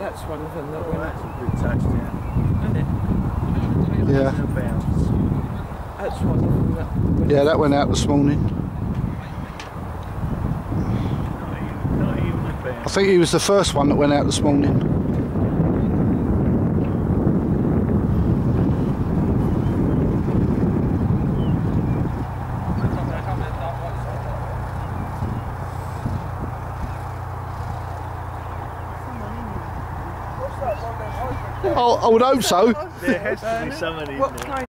That's one of them that Oh, went that's a good touchdown. isn't? Yeah. That's one of them that Yeah, that went out this morning. Not even, not even a I bounce. think he was the first one that went out this morning. Oh, I would hope so.